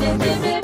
Bip.